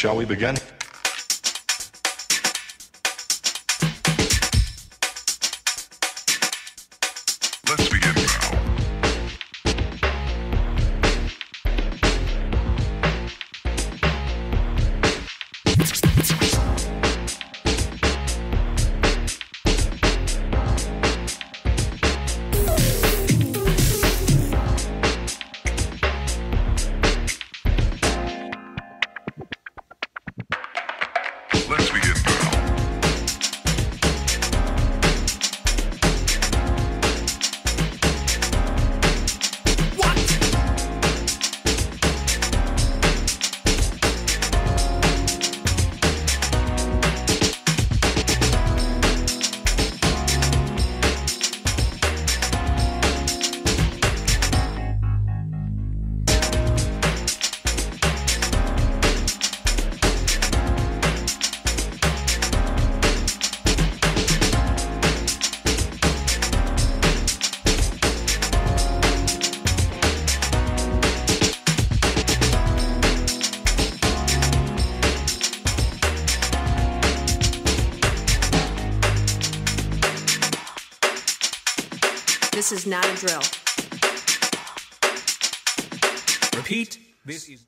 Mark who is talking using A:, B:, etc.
A: Shall we begin?
B: This is not a drill.
C: Repeat. This is.